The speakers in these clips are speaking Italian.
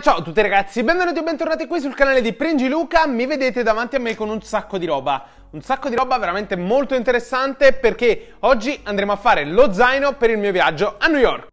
ciao a tutti ragazzi, benvenuti e bentornati qui sul canale di Pringi Luca. Mi vedete davanti a me con un sacco di roba. Un sacco di roba veramente molto interessante perché oggi andremo a fare lo zaino per il mio viaggio a New York.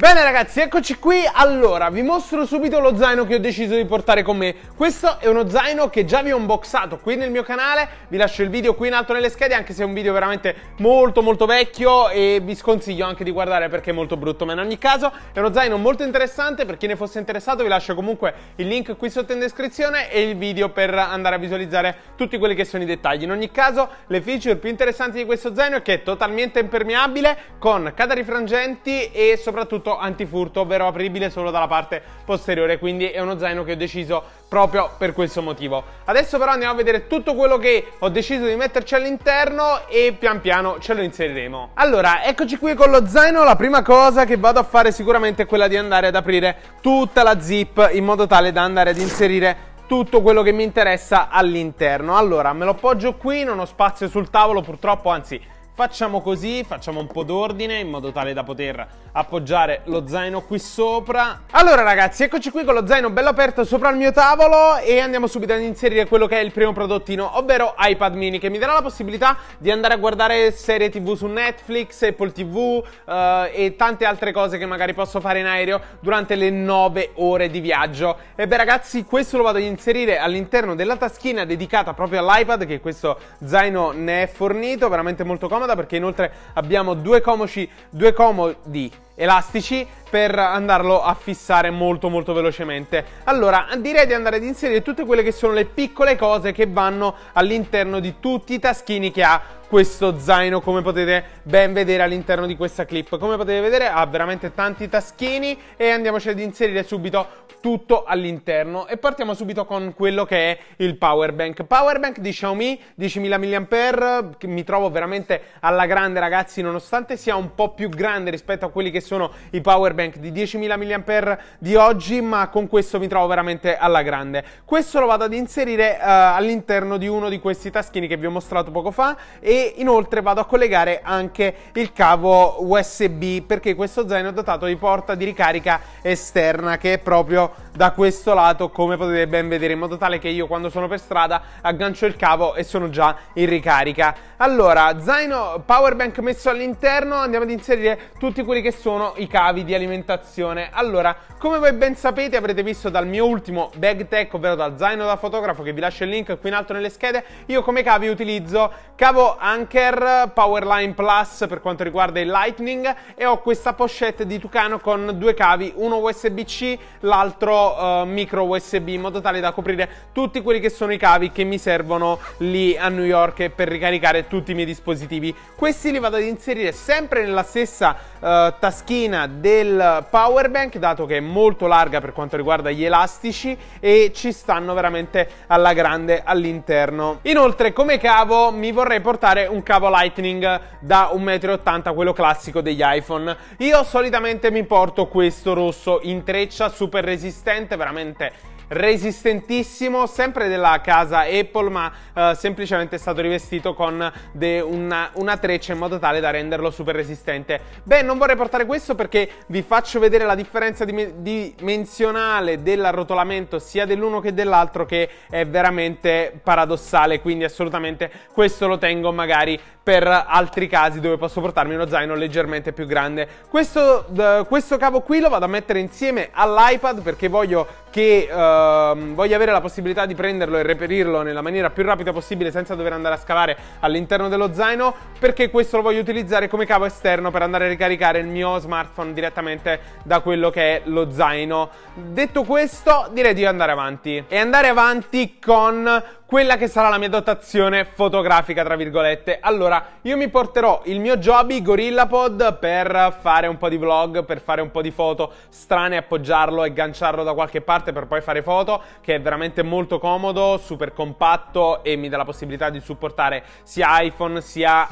Bene ragazzi, eccoci qui. Allora, vi mostro subito lo zaino che ho deciso di portare con me. Questo è uno zaino che già vi ho unboxato qui nel mio canale. Vi lascio il video qui in alto nelle schede, anche se è un video veramente molto molto vecchio e vi sconsiglio anche di guardare perché è molto brutto. Ma in ogni caso è uno zaino molto interessante. Per chi ne fosse interessato vi lascio comunque il link qui sotto in descrizione e il video per andare a visualizzare tutti quelli che sono i dettagli. In ogni caso, le feature più interessanti di questo zaino è che è totalmente impermeabile, con catarifrangenti e soprattutto antifurto, ovvero apribile solo dalla parte posteriore, quindi è uno zaino che ho deciso proprio per questo motivo. Adesso però andiamo a vedere tutto quello che ho deciso di metterci all'interno e pian piano ce lo inseriremo. Allora, eccoci qui con lo zaino, la prima cosa che vado a fare sicuramente è quella di andare ad aprire tutta la zip in modo tale da andare ad inserire tutto quello che mi interessa all'interno. Allora, me lo appoggio qui, non ho spazio sul tavolo purtroppo, anzi Facciamo così, facciamo un po' d'ordine in modo tale da poter appoggiare lo zaino qui sopra. Allora ragazzi, eccoci qui con lo zaino bello aperto sopra il mio tavolo e andiamo subito ad inserire quello che è il primo prodottino, ovvero iPad mini, che mi darà la possibilità di andare a guardare serie tv su Netflix, Apple tv eh, e tante altre cose che magari posso fare in aereo durante le 9 ore di viaggio. E beh ragazzi, questo lo vado ad inserire all'interno della taschina dedicata proprio all'iPad, che questo zaino ne è fornito, veramente molto comodo comoda perché inoltre abbiamo due, comoci, due comodi elastici per andarlo a fissare molto molto velocemente. Allora, direi di andare ad inserire tutte quelle che sono le piccole cose che vanno all'interno di tutti i taschini che ha questo zaino. Come potete ben vedere all'interno di questa clip. Come potete vedere ha veramente tanti taschini e andiamoci ad inserire subito tutto all'interno. E partiamo subito con quello che è il power bank. Power bank di Xiaomi 10.000 mAh mi trovo veramente alla grande ragazzi nonostante sia un po' più grande rispetto a quelli che sono i power bank di 10.000 mAh di oggi ma con questo mi trovo veramente alla grande. Questo lo vado ad inserire uh, all'interno di uno di questi taschini che vi ho mostrato poco fa e inoltre vado a collegare anche il cavo USB perché questo zaino è dotato di porta di ricarica esterna che è proprio da questo lato come potete ben vedere in modo tale che io quando sono per strada aggancio il cavo e sono già in ricarica. Allora zaino power bank messo all'interno andiamo ad inserire tutti quelli che sono i cavi di alimentazione allora come voi ben sapete avrete visto dal mio ultimo bag tech ovvero dal zaino da fotografo che vi lascio il link qui in alto nelle schede io come cavi utilizzo cavo Anker Powerline Plus per quanto riguarda il lightning e ho questa pochette di Tucano con due cavi uno USB-C l'altro altro uh, micro USB in modo tale da coprire tutti quelli che sono i cavi che mi servono lì a New York per ricaricare tutti i miei dispositivi. Questi li vado ad inserire sempre nella stessa uh, taschina del power bank dato che è molto larga per quanto riguarda gli elastici e ci stanno veramente alla grande all'interno. Inoltre come cavo mi vorrei portare un cavo lightning da 1,80 m quello classico degli iPhone. Io solitamente mi porto questo rosso in treccia super resistente, veramente resistentissimo, sempre della casa Apple, ma uh, semplicemente è stato rivestito con una, una, treccia in modo tale da renderlo super resistente. Beh, non vorrei portare questo perché vi faccio vedere la differenza dimensionale dell'arrotolamento sia dell'uno che dell'altro che è veramente paradossale, quindi assolutamente questo lo tengo magari per altri casi dove posso portarmi uno zaino leggermente più grande. Questo, uh, questo cavo qui lo vado a mettere insieme all'iPad perché voglio che uh, voglio avere la possibilità di prenderlo e reperirlo nella maniera più rapida possibile senza dover andare a scavare all'interno dello zaino perché questo lo voglio utilizzare come cavo esterno per andare a ricaricare il mio smartphone direttamente da quello che è lo zaino. Detto questo direi di andare avanti e andare avanti con quella che sarà la mia dotazione fotografica, tra virgolette. Allora, io mi porterò il mio Joby GorillaPod per fare un po' di vlog, per fare un po' di foto strane, appoggiarlo e agganciarlo da qualche parte per poi fare foto, che è veramente molto comodo, super compatto e mi dà la possibilità di supportare sia iPhone sia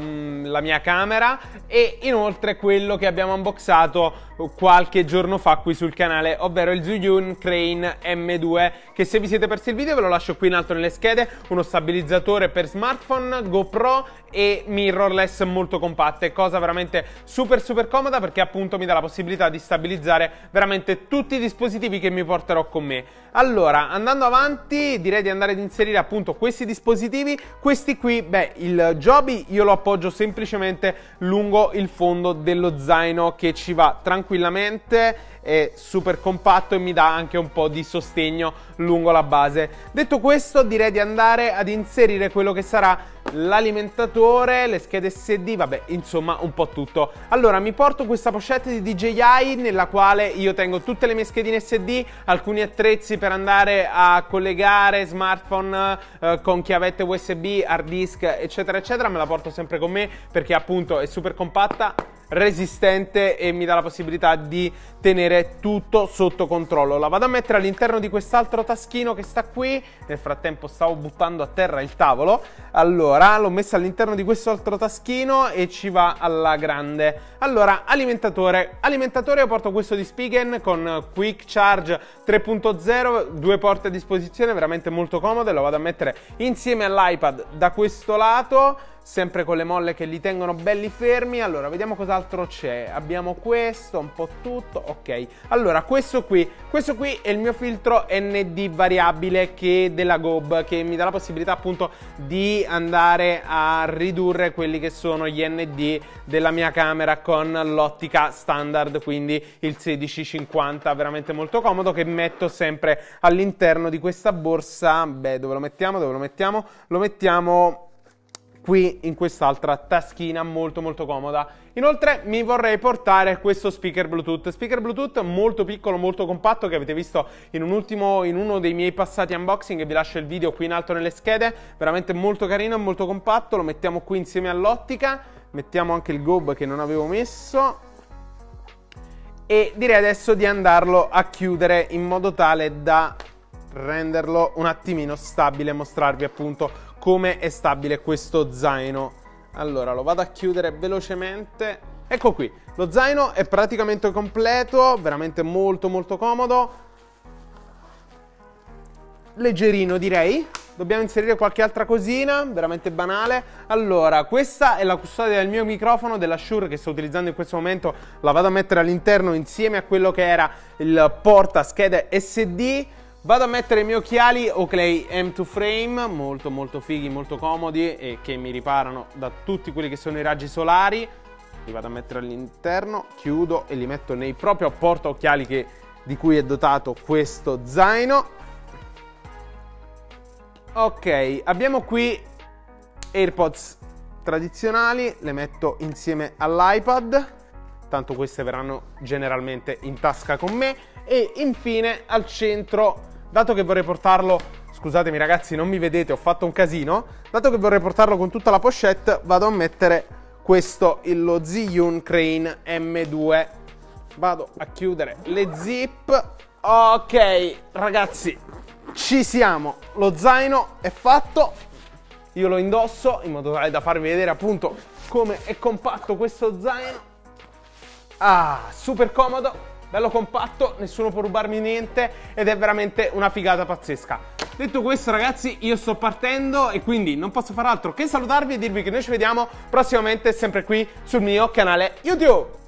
um, la mia camera e inoltre quello che abbiamo unboxato qualche giorno fa qui sul canale, ovvero il Zuyun Crane M2, che se vi siete persi il video ve lo lascio qui in alto nelle schede, uno stabilizzatore per smartphone, GoPro e mirrorless molto compatte, cosa veramente super super comoda perché appunto mi dà la possibilità di stabilizzare veramente tutti i dispositivi che mi porterò con me. Allora, andando avanti, direi di andare ad inserire appunto questi dispositivi, questi qui, beh, il Joby io lo appoggio semplicemente lungo il fondo dello zaino che ci va tranquillamente è super compatto e mi dà anche un po' di sostegno lungo la base. Detto questo, direi di andare ad inserire quello che sarà l'alimentatore, le schede SD, vabbè, insomma, un po' tutto. Allora, mi porto questa pochette di DJI nella quale io tengo tutte le mie schedine SD, alcuni attrezzi per andare a collegare smartphone eh, con chiavette USB, hard disk, eccetera, eccetera. Me la porto sempre con me perché appunto è super compatta resistente e mi dà la possibilità di tenere tutto sotto controllo. La vado a mettere all'interno di quest'altro taschino che sta qui. Nel frattempo stavo buttando a terra il tavolo. Allora, l'ho messa all'interno di questo altro taschino e ci va alla grande. Allora, alimentatore. Alimentatore porto questo di Spigen con Quick Charge 3.0, due porte a disposizione, veramente molto comode. Lo vado a mettere insieme all'iPad da questo lato sempre con le molle che li tengono belli fermi. Allora, vediamo cos'altro c'è. Abbiamo questo, un po' tutto. Ok. Allora, questo qui, questo qui è il mio filtro ND variabile che della Gob che mi dà la possibilità appunto di andare a ridurre quelli che sono gli ND della mia camera con l'ottica standard, quindi il 1650, veramente molto comodo che metto sempre all'interno di questa borsa. Beh, dove lo mettiamo? Dove lo mettiamo? Lo mettiamo qui in quest'altra taschina molto molto comoda. Inoltre mi vorrei portare questo speaker Bluetooth, speaker Bluetooth molto piccolo, molto compatto che avete visto in, un ultimo, in uno dei miei passati unboxing. Vi lascio il video qui in alto nelle schede, veramente molto carino molto compatto, lo mettiamo qui insieme all'ottica, mettiamo anche il gob che non avevo messo. E direi adesso di andarlo a chiudere in modo tale da renderlo un attimino stabile e mostrarvi appunto come è stabile questo zaino. Allora, lo vado a chiudere velocemente. Ecco qui, lo zaino è praticamente completo, veramente molto molto comodo. Leggerino direi. Dobbiamo inserire qualche altra cosina, veramente banale. Allora, questa è la custodia del mio microfono, della Shure che sto utilizzando in questo momento. La vado a mettere all'interno insieme a quello che era il porta schede SD Vado a mettere i miei occhiali Oakley M2 Frame, molto molto fighi, molto comodi e che mi riparano da tutti quelli che sono i raggi solari. Li vado a mettere all'interno, chiudo e li metto nei proprio porta occhiali che, di cui è dotato questo zaino. Ok, abbiamo qui AirPods tradizionali, le metto insieme all'iPad, tanto queste verranno generalmente in tasca con me e infine al centro dato che vorrei portarlo, scusatemi ragazzi, non mi vedete, ho fatto un casino, dato che vorrei portarlo con tutta la pochette, vado a mettere questo, lo Ziyun Crane M2. Vado a chiudere le zip. Ok, ragazzi, ci siamo. Lo zaino è fatto. Io lo indosso in modo tale da farvi vedere appunto come è compatto questo zaino. Ah, super comodo bello compatto, nessuno può rubarmi niente ed è veramente una figata pazzesca. Detto questo ragazzi io sto partendo e quindi non posso fare altro che salutarvi e dirvi che noi ci vediamo prossimamente sempre qui sul mio canale YouTube.